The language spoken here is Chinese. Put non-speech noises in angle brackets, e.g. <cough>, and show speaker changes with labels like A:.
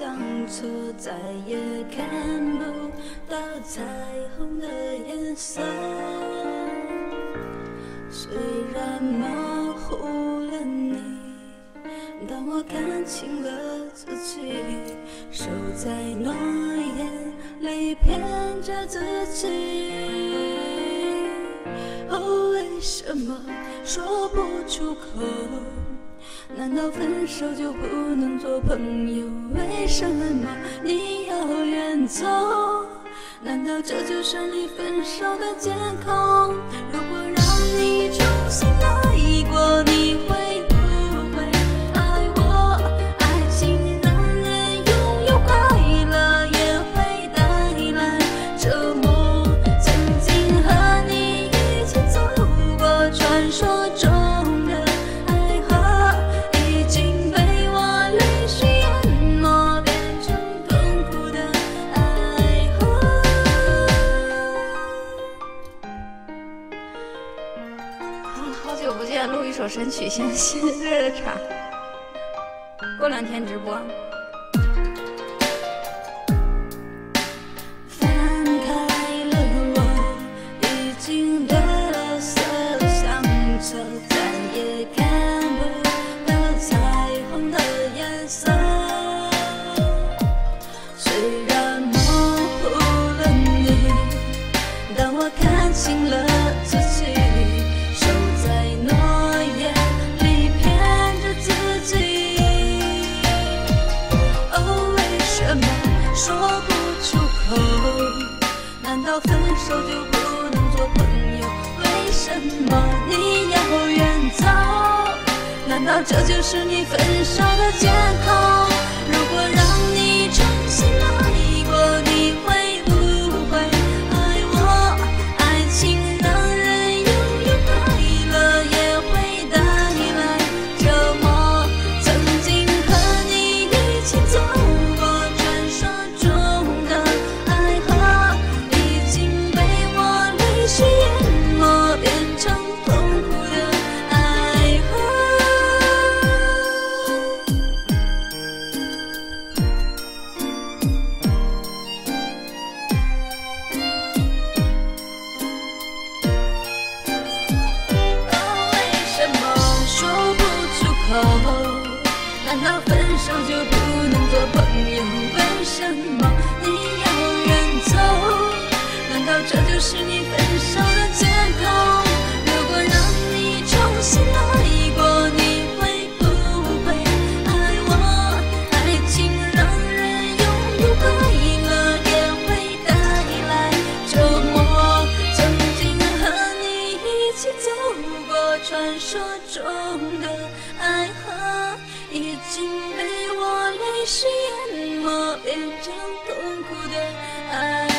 A: 相错，再也看不到彩虹的颜色。虽然模糊了你，但我看清了自己，守在诺言里骗着自己。哦，为什么说不出口？难道分手就不能做朋友？为什么你要远走？难道这就是你分手的借口？如果让你重一首神曲，先 <laughs> 先热热场。过两天直播。难道分手就不能做朋友？为什么你要远走？难道这就是你分手的借口？如果让你重新来难道分手就不能做朋友？为什么你要远走？难道这就是你分手的借口？如果让你重新来过，你会不会爱我？爱情让人拥有快乐，也会带来折磨。曾经和你一起走过传说中的爱河，已经被我泪水淹没，变成痛苦的爱。